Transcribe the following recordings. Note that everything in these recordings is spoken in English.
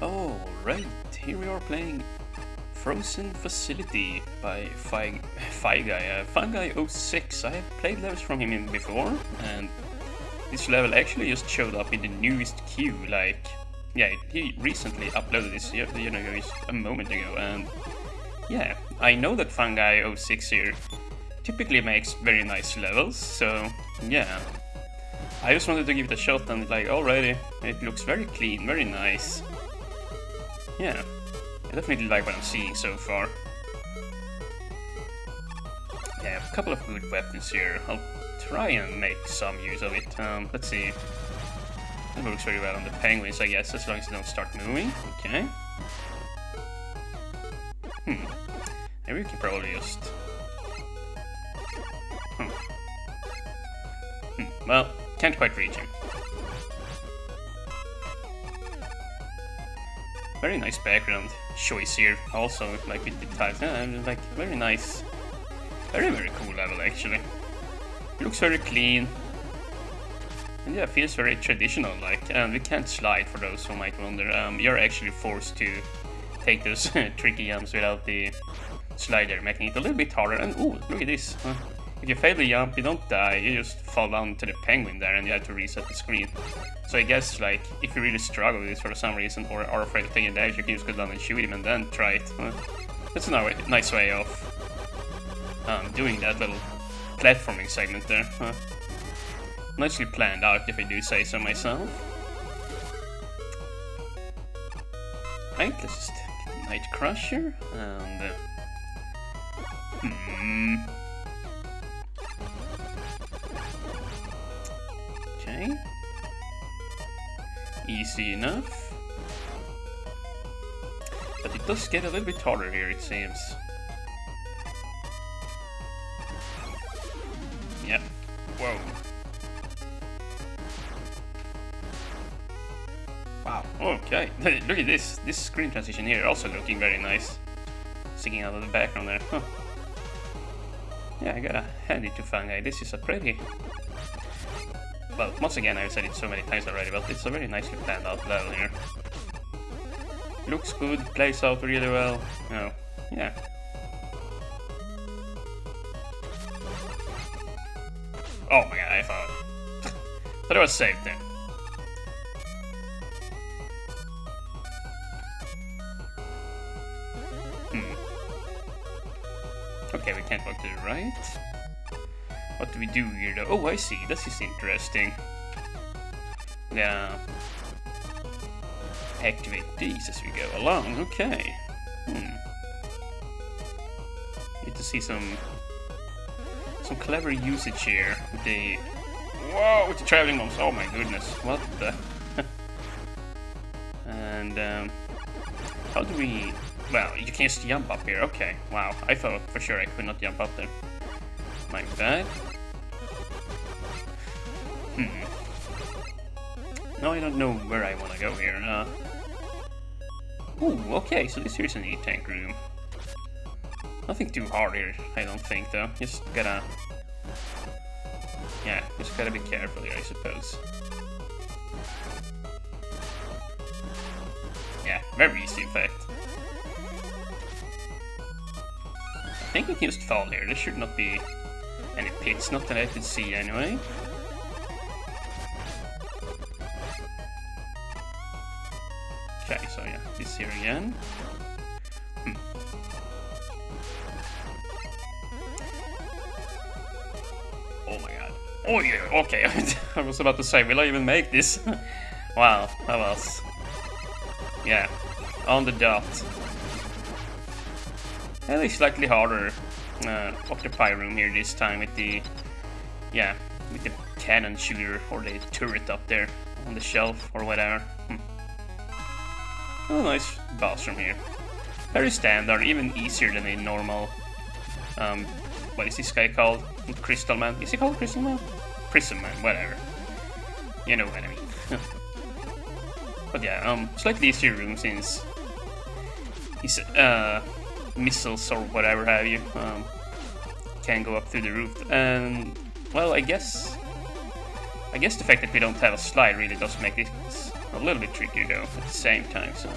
Alright, here we are playing Frozen Facility by Fi, Guy, uh, Fungi 06. I have played levels from him before, and this level actually just showed up in the newest queue, like, yeah, he recently uploaded this, you know, a moment ago, and yeah, I know that phunguy06 here typically makes very nice levels, so yeah. I just wanted to give it a shot and like already it looks very clean, very nice. Yeah, I definitely like what I'm seeing so far. Yeah, a couple of good weapons here. I'll try and make some use of it. Um, let's see. It works very well on the penguins, I guess, as long as they don't start moving. Okay. Hmm. Maybe we can probably just... Hmm. Hmm. Well, can't quite reach him. Very nice background choice here, also, like with the tiles. Yeah, like, very nice. Very, very cool level, actually. looks very clean. And yeah, feels very traditional, like, and we can't slide for those who might wonder. Um, you're actually forced to take those tricky jumps without the slider, making it a little bit harder. And oh, look at this. If you fail the jump, you don't die, you just fall down to the penguin there and you have to reset the screen. So I guess, like, if you really struggle with this for some reason or are afraid of taking damage, you can just go down and shoot him and then try it. That's a nice way of um, doing that little platforming segment there. Nicely planned out, if I do say so myself. Right, let's just Night Crusher, and... Uh, hmm... Easy enough. But it does get a little bit harder here, it seems. Yep. Whoa. Wow, okay. Look at this. This screen transition here also looking very nice. Sticking out of the background there. Huh. Yeah, I gotta hand it to Phunguy. This is a pretty well, once again, I've said it so many times already, but it's a very nicely planned out level here. Looks good, plays out really well, you know, yeah. Oh my god, I thought... thought it was safe there. Hmm. Okay, we can't walk to the right. What do we do here though? Oh, I see. This is interesting. Yeah. Activate these as we go along. Okay. Hmm. Need to see some some clever usage here with the whoa with the traveling ones. Oh my goodness! What the? and um, how do we? Well, you can just jump up here. Okay. Wow. I thought for sure I could not jump up there. My bad. Hmm. Now I don't know where I want to go here. Uh... Ooh, okay, so this here's an E-tank room. Nothing too hard here, I don't think, though. Just gotta... Yeah, just gotta be careful here, I suppose. Yeah, very easy, in fact. I think we can just fall here. There should not be any pits, not that I can see anyway. Okay, so yeah, this here again. Hmm. Oh my god. Oh yeah, okay. I was about to say, will I even make this? wow, that was... Yeah, on the dot. At least slightly harder uh, Occupy room here this time with the... Yeah, with the cannon shooter or the turret up there on the shelf or whatever. Hmm. Oh, nice boss from here. Very standard, even easier than a normal... Um, what is this guy called? Crystal Man? Is he called Crystal Man? Prism Man, whatever. You know what I mean. but yeah, um, slightly easier room since he's, uh, missiles or whatever have you um, can go up through the roof. And, well, I guess... I guess the fact that we don't have a slide really does make this A little bit trickier though at the same time, so...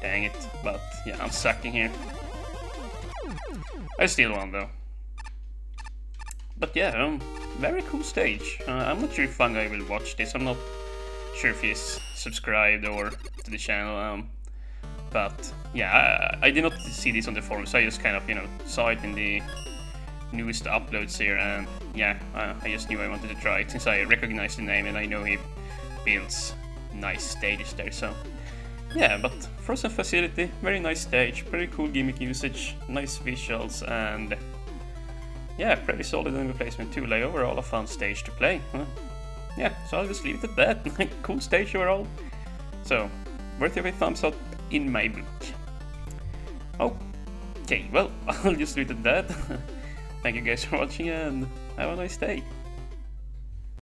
Dang it, but yeah, I'm sucking here. I still won though. But yeah, um, very cool stage. Uh, I'm not sure if Phunguy will watch this, I'm not sure if he's subscribed or to the channel. Um, but yeah, I, I, did not see this on the forums, so I just kind of, you know, saw it in the newest uploads here, and yeah, I just knew I wanted to try it since I recognize the name and I know he builds nice stages there, so yeah, but Frozen Facility, very nice stage, pretty cool gimmick usage, nice visuals, and yeah, pretty solid enemy placement too, like overall a fun stage to play. Huh? Yeah, so I'll just leave it at that, cool stage overall. So, worthy of a thumbs up in my book. Okay, well, I'll just leave it at that. Thank you guys for watching and have a nice day.